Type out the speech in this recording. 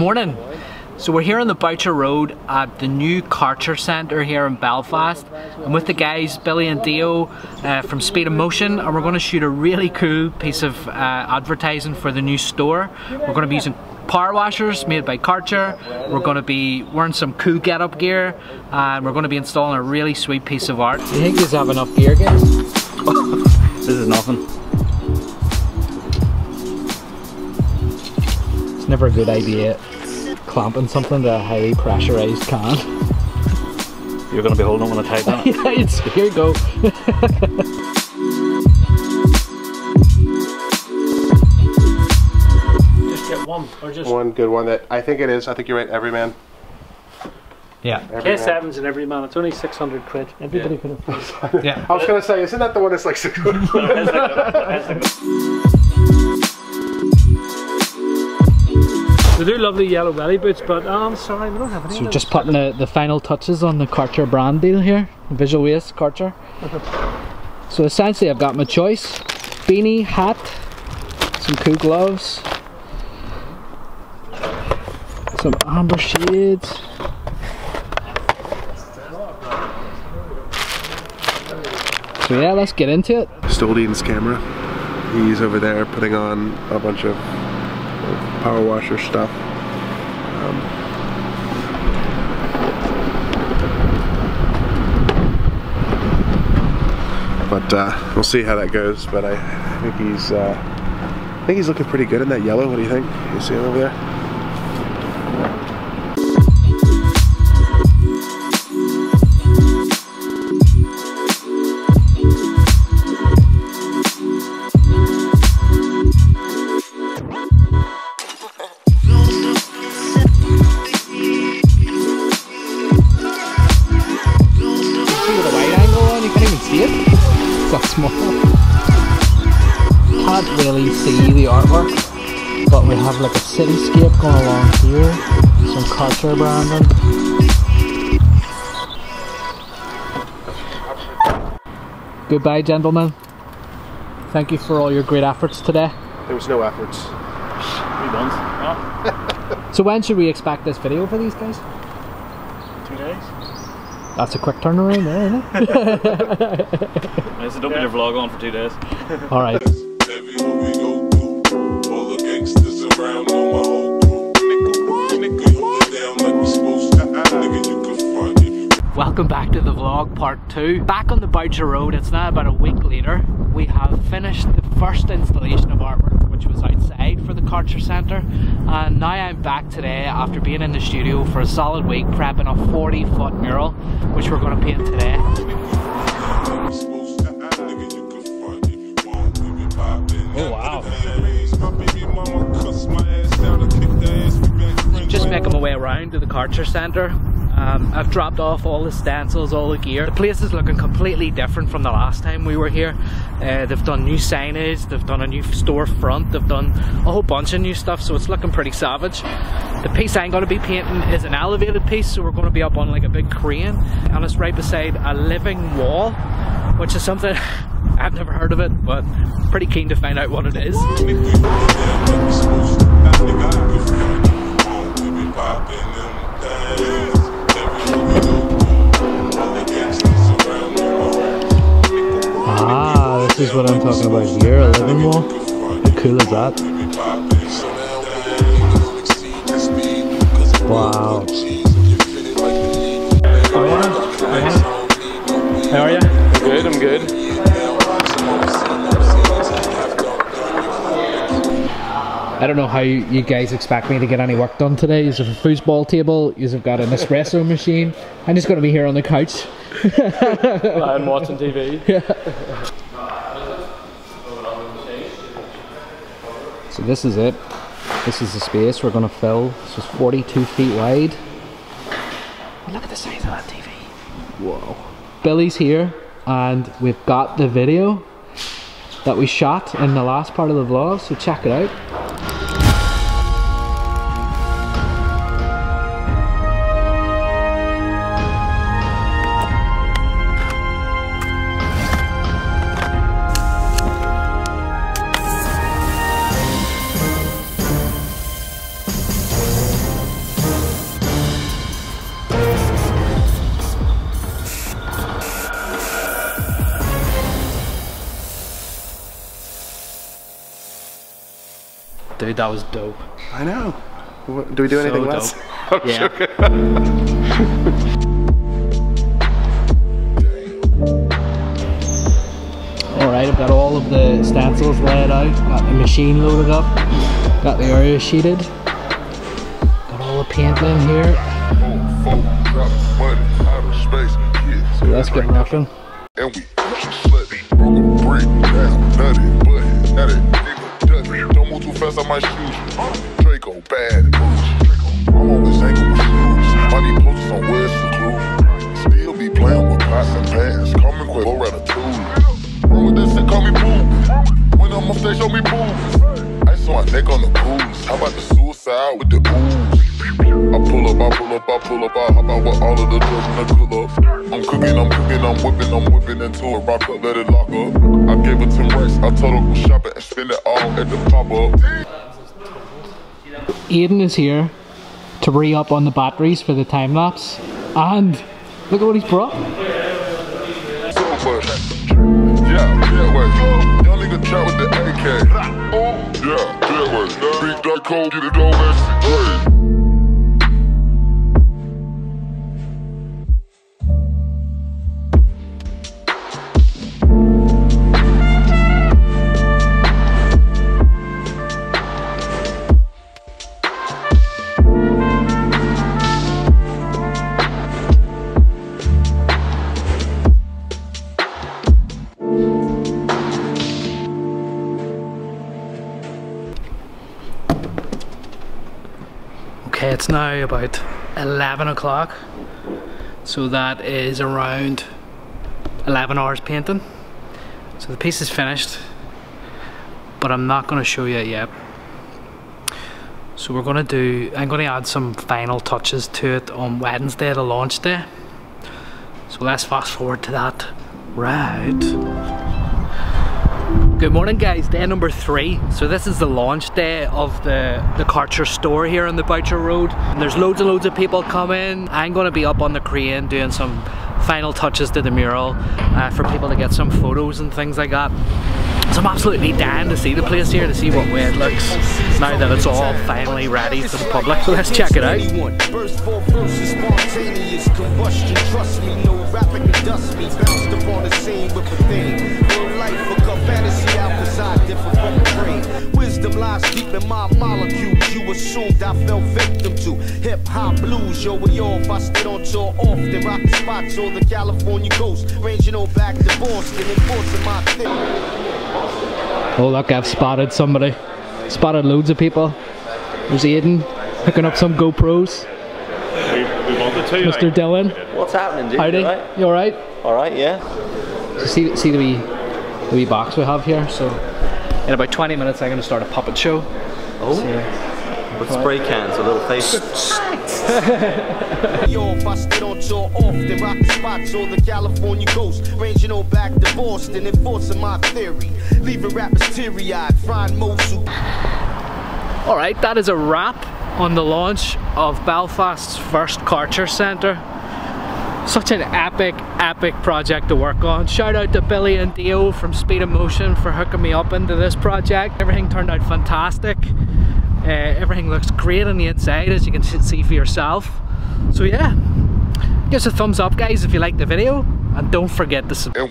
morning. So we're here on the Boucher Road at the new Karcher Centre here in Belfast. I'm with the guys Billy and Dio uh, from Speed of Motion and we're going to shoot a really cool piece of uh, advertising for the new store. We're going to be using power washers made by Karcher. We're going to be wearing some cool get up gear and we're going to be installing a really sweet piece of art. Do you think you have enough gear guys? this is nothing. Never a good idea clamping something to a highly pressurized can. You're going to be holding it when I type that? yeah, it's, here you go. just get one, or just one good one that I think it is. I think you're right. Every man. Yeah. Every man. K7's in every man. It's only 600 quid. Everybody could afford it. Yeah. I was gonna say, isn't that the one that's like six? They do lovely yellow belly boots, but oh, I'm sorry, we don't have any. So we're just putting the, the final touches on the Karcher brand deal here. Visual Waste Karcher. So essentially I've got my choice. Beanie, hat, some cool gloves, some amber shades. So yeah, let's get into it. Stole Eden's camera. He's over there putting on a bunch of power washer stuff. Um, but uh, we'll see how that goes. But I, think he's, uh, I think he's looking pretty good in that yellow. What do you think? You see him over there? Can't really see the artwork, but we have like a cityscape going along here. Some Karcher branding. Goodbye, gentlemen. Thank you for all your great efforts today. There was no efforts. Three months. Oh, So when should we expect this video for these guys? two days. That's a quick turnaround there, isn't it? Nice, don't put your vlog on for two days. All Welcome back to the vlog part two. Back on the Boucher Road, it's now about a week later. We have finished the first installation of artwork, which was outside for the Karcher Centre. And now I'm back today after being in the studio for a solid week prepping a 40 foot mural, which we're going to paint today. like we supposed to. Nigga, you can front if you want. We be poppin'. Oh, wow. My baby mama cuss my ass out and kick the ass. We back friends. Just making my way around to the Karcher Centre. Um, I've dropped off all the stencils, all the gear. The place is looking completely different from the last time we were here. Uh, they've done new signage, they've done a new store front, they've done a whole bunch of new stuff, so it's looking pretty savage. The piece I'm going to be painting is an elevated piece, so we're going to be up on like a big crane, and it's right beside a living wall, which is something I've never heard of it, but pretty keen to find out what it is. Is what I'm talking about here, a living wall. How cool is that? Wow. Oh, oh, how are you? Good, I'm good. I don't know how you, you guys expect me to get any work done today. You have a foosball table, you have got an espresso machine. I'm just going to be here on the couch. I'm watching TV. So this is it. This is the space we're going to fill. This is 42 feet wide. Look at the size of that TV. Whoa. Billy's here and we've got the video that we shot in the last part of the vlog, so check it out. Dude, that was dope. I know. Do we do So anything dope. less? Yeah. Alright, I've got all of the stencils laid out, got the machine loaded up, got the area sheeted, got all the paint in here, so let's get rocking. I shoot you. Draco, bad. I'm always angry with shoes. Money posted somewhere secluded. Still be playing with pots and pans. Call me quick, go ratatouille. Wrong with this shit, call me boo. When I'm on stage, show me boobs. Ice on my neck on the booze. How about the suicide with the ooze? I pull up, I pull up, I pull up, I hop out with all of the drugs and the cool up. I'm cooking, I'm cooking, I'm whipping, I'm whipping into it, rock up, let it lock up. I gave her 10 racks, I told her go shopping and spend it all at the pop up. Aiden is here to re up on the batteries for the time lapse, and look at what he's brought. Yeah, it's now about 11 o'clock. So that is around 11 hours painting. So the piece is finished, but I'm not going to show you it yet. So we're going to do, I'm going to add some final touches to it on Wednesday, the launch day. So let's fast forward to that. Right. Good morning guys, day number three. So this is the launch day of the, the Karcher store here on the Boucher Road. And there's loads and loads of people coming. I'm gonna be up on the crane doing some final touches to the mural uh, for people to get some photos and things like that. So I'm absolutely dying to see the place here, to see what way it looks now that it's all finally ready for the public. So let's check it out. Wisdom lies deep in my molecules. You assumed I fell victim to hip hop blues. Yo, we stayed on tour often, rocking spots on the California coast. Ranging on back to Boston, my thing. Oh look, I've spotted somebody. Spotted loads of people. There's Aiden hooking up some GoPros. We, we wanted to. Mr. like, Dylan, What's happening, dude? howdy. You alright? You alright? Alright, yeah. So see, see the wee, the wee box we have here. So in about 20 minutes, I'm going to start a puppet show. Oh, with spray cans, a little face. off. I stayed on tour often, rocking spots on the California coast, ranging on back to Boston, enforcing my theory, leaving rappers teary-eyed, frying Mosul. All right, that is a wrap on the launch of Belfast's first Karcher Centre. Such an epic, epic project to work on. Shout out to Billy and Dio from Speed of Motion for hooking me up into this project. Everything turned out fantastic. Uh, everything looks great on the inside as you can see for yourself. So yeah, give us a thumbs up guys if you liked the video and don't forget to subscribe.